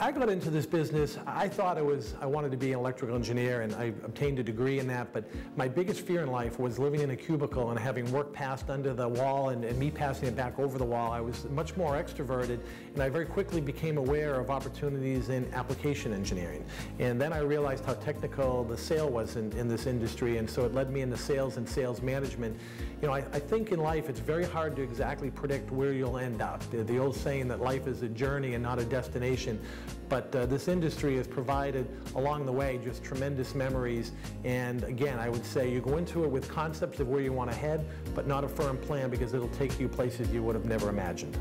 I got into this business, I thought I was, I wanted to be an electrical engineer and I obtained a degree in that, but my biggest fear in life was living in a cubicle and having work passed under the wall and, and me passing it back over the wall. I was much more extroverted and I very quickly became aware of opportunities in application engineering. And then I realized how technical the sale was in, in this industry and so it led me into sales and sales management. You know, I, I think in life it's very hard to exactly predict where you'll end up. The, the old saying that life is a journey and not a destination. But uh, this industry has provided along the way just tremendous memories. And again, I would say you go into it with concepts of where you want to head, but not a firm plan because it'll take you places you would have never imagined.